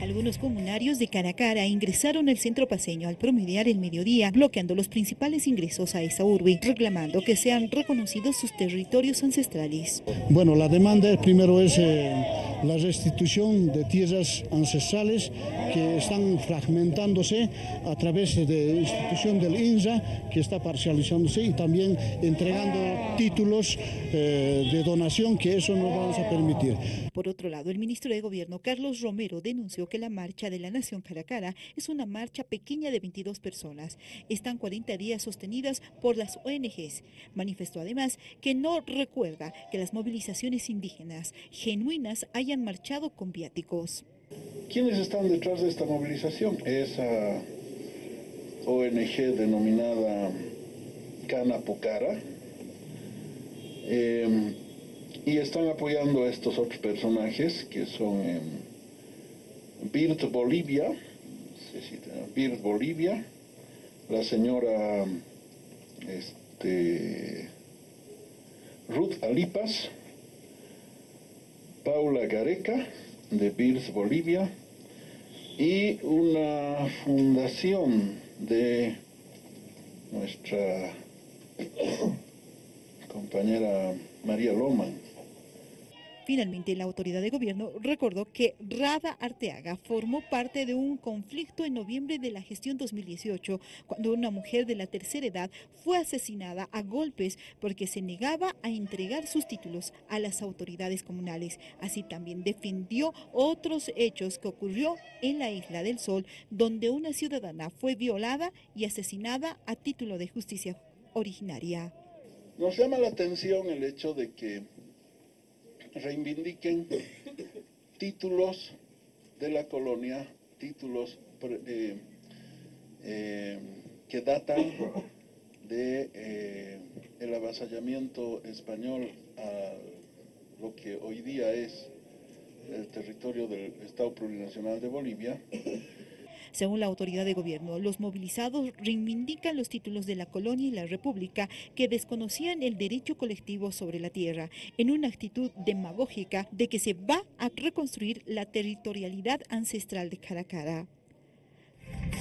Algunos comunarios de Caracara ingresaron al centro paseño al promediar el mediodía, bloqueando los principales ingresos a esa urbe, reclamando que sean reconocidos sus territorios ancestrales. Bueno, la demanda primero es eh, la restitución de tierras ancestrales que están fragmentándose a través de la institución del INSA, que está parcializándose y también entregando títulos eh, de donación, que eso no vamos a permitir. Por otro lado, el ministro de Gobierno, Carlos Romero, denunció que la marcha de la Nación Caracara es una marcha pequeña de 22 personas. Están 40 días sostenidas por las ONGs. Manifestó además que no recuerda que las movilizaciones indígenas genuinas hayan marchado con viáticos. ¿Quiénes están detrás de esta movilización? Esa ONG denominada Canapucara. Eh, y están apoyando a estos otros personajes que son eh, Bolivia, Birt Bolivia, la señora este, Ruth Alipas, Paula Gareca de Birt Bolivia y una fundación de nuestra compañera María Loman. Finalmente, la autoridad de gobierno recordó que Rada Arteaga formó parte de un conflicto en noviembre de la gestión 2018, cuando una mujer de la tercera edad fue asesinada a golpes porque se negaba a entregar sus títulos a las autoridades comunales. Así también defendió otros hechos que ocurrió en la Isla del Sol, donde una ciudadana fue violada y asesinada a título de justicia originaria. Nos llama la atención el hecho de que reivindiquen títulos de la colonia, títulos eh, que datan de eh, el avasallamiento español a lo que hoy día es el territorio del Estado Plurinacional de Bolivia según la autoridad de gobierno, los movilizados reivindican los títulos de la colonia y la república que desconocían el derecho colectivo sobre la tierra, en una actitud demagógica de que se va a reconstruir la territorialidad ancestral de Caracara.